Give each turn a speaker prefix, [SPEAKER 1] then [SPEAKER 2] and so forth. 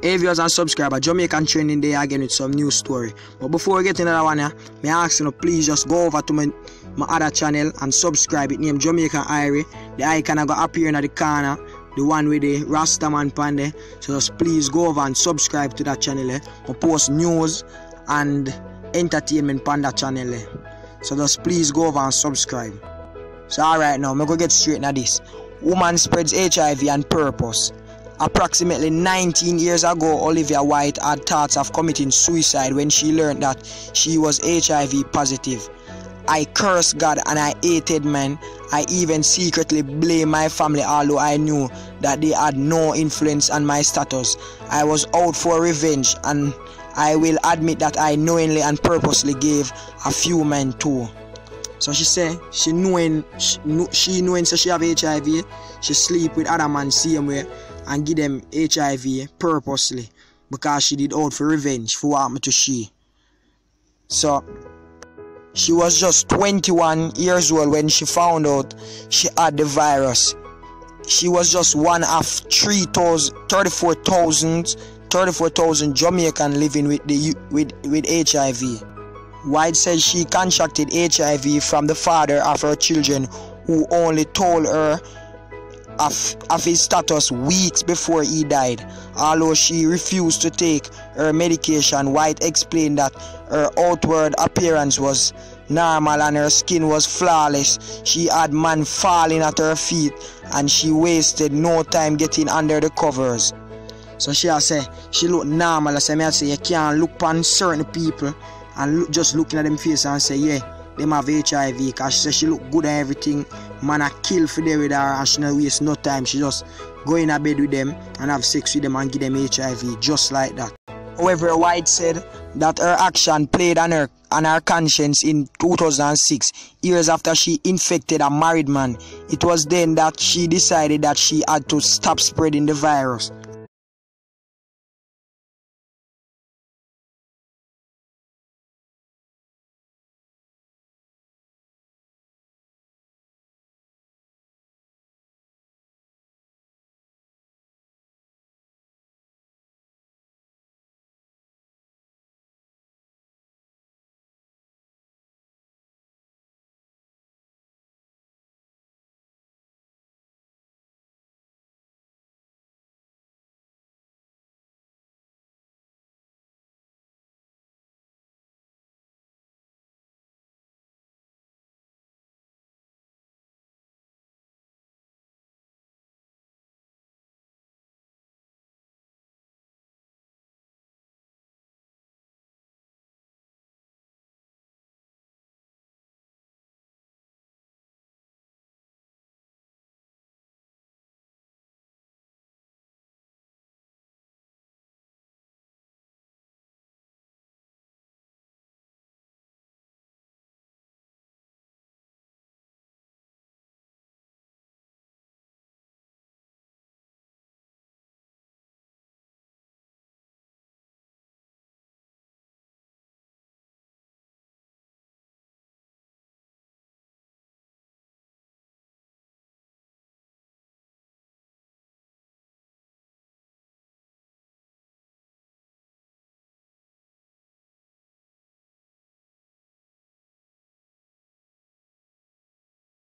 [SPEAKER 1] Hey viewers and subscribers, Jamaican trending day again with some new story. But before we get into that one here, may I ask you to please just go over to my, my other channel and subscribe. It named Jamaican Irie. The icon I got appear in the corner. The one with the Rastaman Pande. So just please go over and subscribe to that channel. Eh? We post news and entertainment panda channel. Eh? So just please go over and subscribe. So alright now, I'm gonna get straight into this. Woman spreads HIV and purpose. Approximately 19 years ago, Olivia White had thoughts of committing suicide when she learned that she was HIV positive. I cursed God and I hated men. I even secretly blamed my family, although I knew that they had no influence on my status. I was out for revenge, and I will admit that I knowingly and purposely gave a few men too. So she say she knowing she, she knowing so she have HIV, she sleep with other man same way and give them HIV purposely because she did out for revenge for what happened to she. So she was just 21 years old when she found out she had the virus. She was just one of 34,000 34,000 Jamaican living with the with with HIV. White says she contracted HIV from the father of her children who only told her of, of his status weeks before he died. Although she refused to take her medication, White explained that her outward appearance was normal and her skin was flawless. She had man falling at her feet and she wasted no time getting under the covers. So she has say she look normal. I say me I say you can't look on certain people and look, just looking at them face and say yeah them have HIV because she say she look good and everything. Man I kill for there with her and she not waste no time. She just go in a bed with them and have sex with them and give them HIV just like that. However, White said that her action played on her on her conscience in 2006, years after she infected a married man. It was then that she decided that she had to stop spreading the virus.